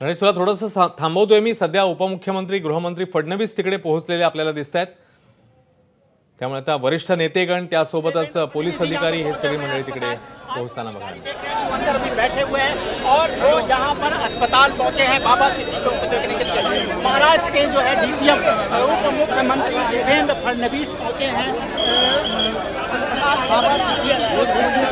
गणेश, तुला थोडंसं थांबवतोय मी. सध्या उपमुख्यमंत्री, गृहमंत्री फडणवीस तिकडे पोहोचलेले आपल्याला दिसत आहेत त्यामुळे आता वरिष्ठ नेतेगण त्यासोबतच पोलीस अधिकारी हे सगळी मंडळी तिकडे पोहोचताना भी बैठे हुए हैं और जो यहाँ पर अस्पताल पहुँचे हैं बाबा सिद्दीकी को देखने के लिए महाराष्ट्र के जो है डीसीएम उप मुख्यमंत्री देवेंद्र फडणवीस पहुँचे हैं बाबा सिद्दीकी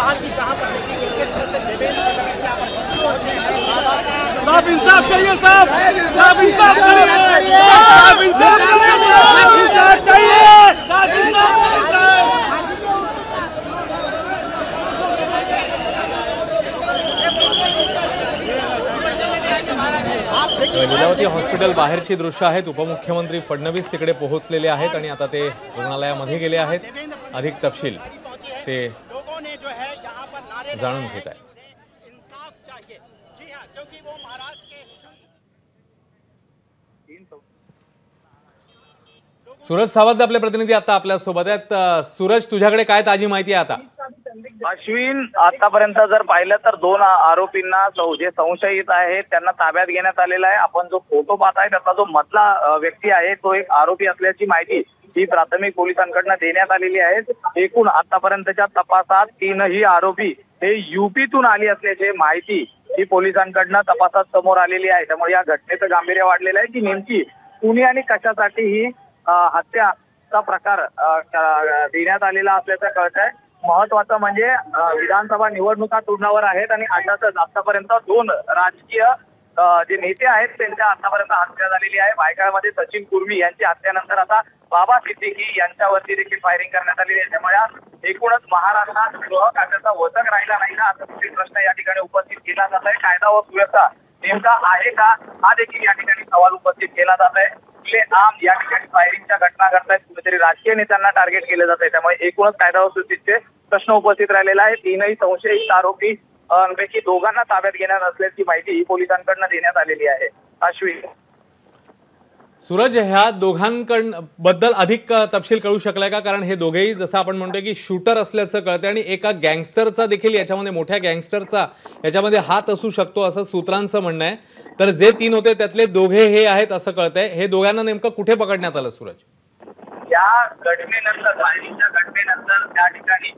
अस्पताल बाहर की जहां पर देखिए किस तरह से देवेंद्र फडणवीस यहाँ पर पहुंचे हैं साहब इंसाफ चाहिए साहब। साहब इंसाफ चाहिए। साहब इंसाफ चाहिए। साहब इंसाफ चाहिए। साहब इंसाफ चाहिए लीलावती हॉस्पिटल बाहेरची दृश्य आहेत. उपमुख्यमंत्री फडणवीस तिकडे पोहोचलेले आहेत आणि आता ते रुग्णालयामध्ये गेले आहेत. अधिक तपशील ते जाणून घेत के सूरज सावंत आपले प्रतिनिधी आता आपल्यासोबत आहेत. सूरज तुझ्याकडे काय ताजी माहिती आहे आता? अश्विन आतापर्यंत जर पाहिलं तर दोन आरोपींना जे संशयित आहेत त्यांना ताब्यात घेण्यात आलेला आहे. आपण जो फोटो पाहताय त्याचा जो मधला व्यक्ती आहे तो एक आरोपी असल्याची माहिती ही प्राथमिक पोलिसांकडनं देण्यात आलेली आहे एकूण आतापर्यंतच्या तपासात तीनही आरोपी हे युपीतून आली असल्याची माहिती ही पोलिसांकडनं तपासात समोर आलेली आहे. त्यामुळे या घटनेचं गांभीर्य वाढलेलं आहे की नेमकी कुणी आणि कशासाठी ही हत्याचा प्रकार देण्यात आलेला असल्याचं कळत आहे महत्वाचं म्हणजे विधानसभा निवडणुका तोंडावर आहेत आणि अशातच आतापर्यंत दोन राजकीय जे नेते आहेत त्यांच्या आतापर्यंत हत्या झालेली आहे. वायकाळमध्ये सचिन कुर्मी यांची हत्यानंतर आता बाबा सिद्दीकी यांच्यावरती देखील फायरिंग करण्यात आलेली आहे. त्यामुळे एकूणच महाराष्ट्रात गृह खात्याचा वचक राहिला नाही ना असा देखील प्रश्न या ठिकाणी उपस्थित केला जात आहे. कायदा व सुव्यवस्था नेमका आहे का? हा देखील या ठिकाणी सवाल उपस्थित केला जात आहे. आपले आम या ठिकाणी फायरिंगच्या घटना घडतायत कुठेतरी राजकीय नेत्यांना टार्गेट केलं जात आहे. त्यामुळे एकूणच कायदा व सुस्थितीचे प्रश्न उपस्थित राहिलेला आहे. तीनही संशयित आरोपी पैकी दोघांना ताब्यात घेणार असल्याची माहिती पोलिसांकडनं देण्यात आलेली आहे. अश्विन. सूरज ह्या दोघांकडून बद्दल अधिक तपशील कळू शकलाय का? कारण हे दोघेही जसं आपण म्हणतोय की शूटर असल्याचं कळतंय आणि एका गँगस्टरचा देखील याच्यामध्ये मोठ्या गँगस्टरचा याच्यामध्ये हात असू शकतो असं सूत्रांचं म्हणणं आहे. तर जे तीन होते त्यातले दोघे हे आहेत असं कळतंय. हे दोघांना नेमकं कुठे पकडण्यात आलं सूरज? या घटनेनंतर फायरिंगच्या घटनेनंतर त्या ठिकाणी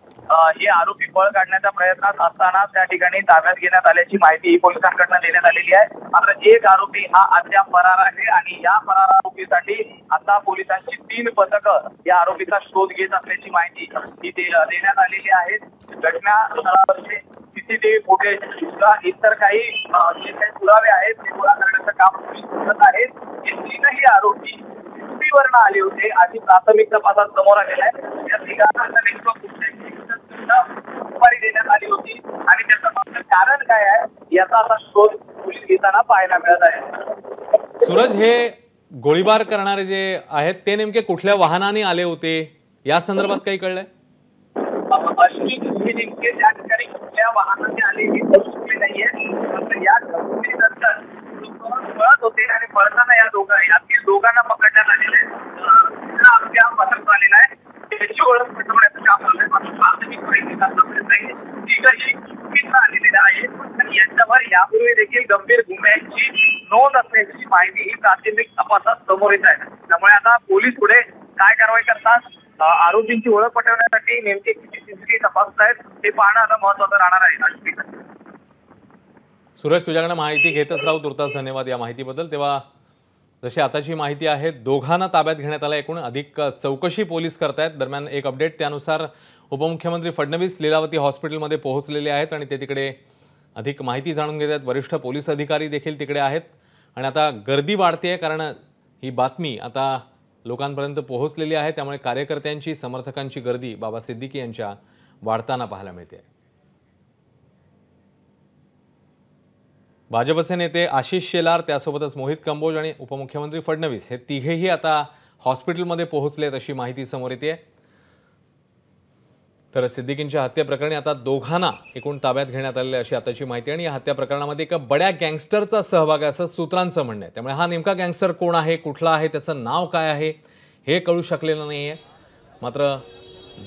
हे आरोपी पळ काढण्याच्या प्रयत्नात असताना त्या ठिकाणी ताब्यात घेण्यात आल्याची माहिती पोलिसांकडनं देण्यात आलेली आहे. मात्र एक आरोपी हा अद्याप फरार आहे आणि या फरार आरोपीसाठी आता पोलिसांची तीन पथकं या आरोपीचा शोध घेत असल्याची माहिती ही देण्यात आलेली आहे. घटना स्थळावरचे सीसीटीव्ही फुटेज किंवा इतर काही जे काही पुरावे आहेत ते गोळा करण्याचं काम पोलीस करत आहेत. हे तीनही आरोपी युपीवरनं आले होते. अशी प्राथमिक तपासात समोर आलेला आहे. या तिघांना नेमकं कुठल्याही सुपारी देण्यात आली होती आणि त्याचं कारण काय आहे याचा आता शोध पोलीस घेताना पाहायला मिळत आहे. सूरज हे गोळीबार करणारे जे आहेत ते नेमके कुठल्या वाहनाने आले होते? या संदर्भात काही कळलंय? अश्विन हे नेमके त्या ठिकाणी कुठल्या वाहनाने आले हे कळू शकले नाहीये. मात्र या घटनेनंतर लोक पळत होते आणि पळताना या दोघा यातील दोघांना पकडण्यात आलेलं आहे. आमच्या पथक आलेला आहे. त्याची ओळख पटवण्याचं काम झालंय मात्र प्राथमिक माहिती आतापर्यंत तिघही चुकीचं आलेले आहे. आणि यांच्यावर यापूर्वी देखील गंभीर गुन्ह्यांची नोंद असल्याची माहिती ही प्राथमिक तपासात समोर येत आहे. त्यामुळे आता पोलीस पुढे काय कारवाई करतात? आरोपींची ओळख पटवण्यासाठी नेमके किती सीसीटीव्ही तपासत आहेत ते पाहणं आता महत्वाचं राहणार आहे. सुरेश तुझ्याकडनं माहिती घेतच राहू तुर्तास धन्यवाद या माहितीबद्दल. तेव्हा जशी आताची माहिती आहे दोघांना ताब्यात घेण्यात आला एकूण. अधिक चौकशी पोलीस करतायत. दरम्यान एक अपडेट त्यानुसार उपमुख्यमंत्री फडणवीस लीलावती हॉस्पिटलमध्ये पोहोचलेले आहेत आणि ते तिकडे अधिक माहिती जाणून घेत आहेत वरिष्ठ पोलीस अधिकारी देखील तिकडे आहेत. आणि आता गर्दी वाढते आहे कारण ही बातमी आता लोकांपर्यंत पोहोचलेली आहे. त्यामुळे कार्यकर्त्यांची समर्थकांची गर्दी बाबा सिद्दीकी यांच्या वाढताना पाहायला मिळते भाजपचे नेते आशिष शेलार त्यासोबतच मोहित कंबोज आणि उपमुख्यमंत्री फडणवीस हे तिघेही आता हॉस्पिटलमध्ये पोहोचलेत अशी माहिती समोर येते. तर सिद्दीकींच्या हत्येप्रकरणी आता दोघांना एकूण ताब्यात घेण्यात आलेली अशी आताची माहिती आणि या हत्या प्रकरणामध्ये एका बड्या गँगस्टरचा सहभाग आहे असं सूत्रांचं म्हणणं आहे. त्यामुळे हा नेमका गँगस्टर कोण आहे कुठला आहे त्याचं नाव काय आहे हे कळू शकलेलं नाही आहे. मात्र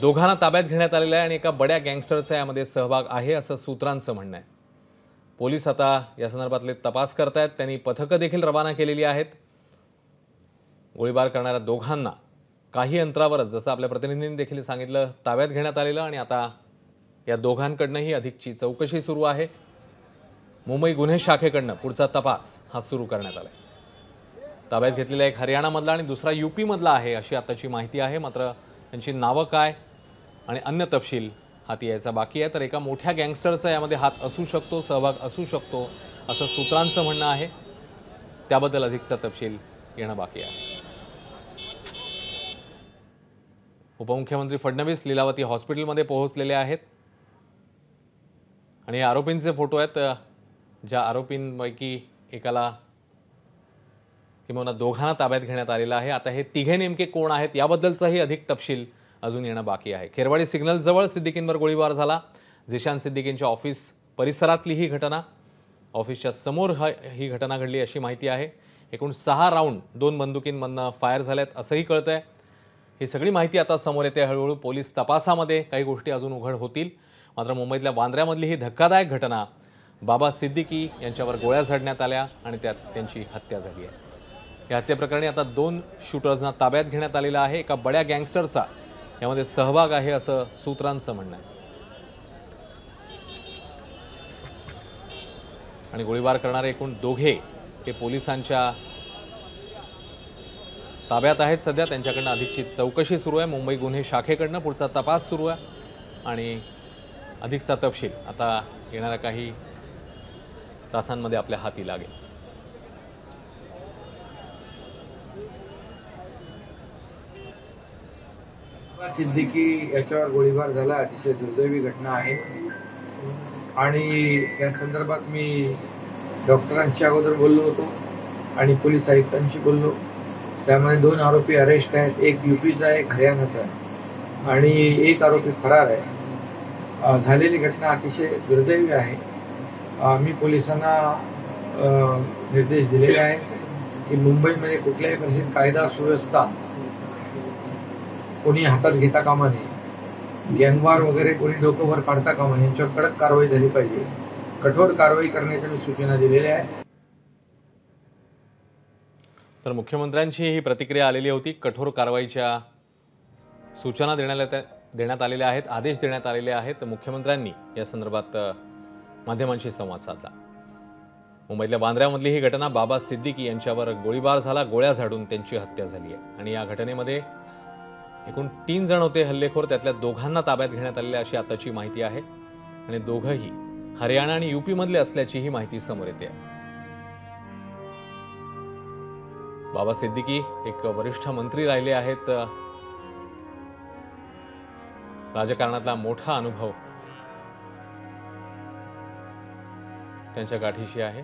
दोघांना ताब्यात घेण्यात आलेलं आहे आणि एका बड्या गँगस्टरचा यामध्ये सहभाग आहे असं सूत्रांचं म्हणणं आहे. पोलीस आता या संदर्भातले तपास करतायत. त्यांनी पथकं देखील रवाना केलेली आहेत. गोळीबार करणाऱ्या दोघांना काही अंतरावरच जसं आपल्या प्रतिनिधींनी देखील सांगितलं ताब्यात घेण्यात आलेलं आणि आता या दोघांकडनंही अधिकची चौकशी सुरू आहे. मुंबई गुन्हे शाखेकडनं पुढचा तपास हा सुरू करण्यात आला ताब्यात घेतलेला एक हरियाणामधला आणि दुसरा यूपीमधला आहे अशी आताची माहिती आहे. मात्र त्यांची नावं काय आणि अन्य तपशील हाती यायचा बाकी आहे. तर एका मोठ्या गँगस्टरचा यामध्ये हात असू शकतो सहभाग असू शकतो असं सूत्रांचं म्हणणं आहे. त्याबद्दल अधिकचा तपशील येणं बाकी आहे. उपमुख्यमंत्री फडणवीस लीलावती हॉस्पिटलमध्ये पोहोचलेले आहेत. आणि या आरोपींचे फोटो आहेत. ज्या आरोपींपैकी एकाला किंवा दोघांना ताब्यात घेण्यात आलेलं आहे. आता हे तिघे नेमके कोण आहेत याबद्दलचाही अधिक तपशील अजून येणं बाकी आहे. खेरवाडी सिग्नलजवळ सिद्दीकींवर गोळीबार झाला. झिशान सिद्दीकींच्या ऑफिस परिसरातली ही घटना ऑफिसच्या समोर ह ही घटना घडली अशी माहिती आहे. एकूण सहा राऊंड दोन बंदुकींमधनं फायर झाल्यात असंही कळतं आहे ही सगळी माहिती आता समोर येते. हळूहळू पोलीस तपासामध्ये काही गोष्टी अजून उघड होतील. मात्र मुंबईतल्या वांद्र्यामधली ही धक्कादायक घटना बाबा सिद्दीकी यांच्यावर गोळ्या झाडण्यात आल्या आणि त्यात त्यांची हत्या झाली आहे. या हत्येप्रकरणी आता दोन शूटर्सना ताब्यात घेण्यात आलेलं आहे. एका बड्या गँगस्टरचा यामध्ये सहभाग आहे असं सूत्रांचं म्हणणं आहे. आणि गोळीबार करणारे एकूण दोघे हे पोलिसांच्या ताब्यात आहेत सध्या. त्यांच्याकडनं अधिकची चौकशी सुरू आहे. मुंबई गुन्हे शाखेकडनं पुढचा तपास सुरू आहे. आणि अधिकचा तपशील. आता येणाऱ्या काही तासांमध्ये आपल्या हाती लागेल. सिद्दीकी याच्यावर गोळीबार झाला अतिशय दुर्दैवी घटना आहे. आणि त्या संदर्भात मी डॉक्टरांच्या अगोदर बोललो होतो आणि पोलीस आयुक्तांशी बोललो. त्यामध्ये दोन आरोपी अरेस्ट आहेत एक युपीचा आहे एक हरियाणाचा आहे. आणि एक आरोपी फरार आहे. झालेली घटना अतिशय दुर्दैवी आहे. मी पोलिसांना निर्देश दिलेले आहेत की मुंबईमध्ये कुठल्याही परिस्थितीत कायदा सुव्यवस्था कोणी हातात घेता कामा नये. गँगवार वगैरे कोणी डोकं वर काढता कामा नये. यांच्यावर कडक कारवाई झाली पाहिजे. कठोर कारवाई करण्याच्या मी सूचना दिलेल्या आहेत. तर मुख्यमंत्र्यांची ही प्रतिक्रिया आलेली होती. कठोर कारवाईच्या सूचना देण्यात देण्यात आलेल्या आहेत आदेश देण्यात आलेले आहेत. मुख्यमंत्र्यांनी या संदर्भात माध्यमांशी संवाद साधला. मुंबईतल्या बांद्र्यामधली ही घटना बाबा सिद्दीकी यांच्यावर गोळीबार झाला. गोळ्या झाडून त्यांची हत्या झाली आहे. आणि या घटनेमध्ये एकूण तीन जण होते हल्लेखोर. त्यातल्या दोघांना ताब्यात घेण्यात आले अशी आताची माहिती आहे. आणि दोघंही हरियाणा आणि युपीमधले असल्याचीही माहिती समोर येते. बाबा सिद्दीकी एक वरिष्ठ मंत्री राहिले आहेत. राजकारणातला मोठा अनुभव त्यांच्या गाठीशी आहे.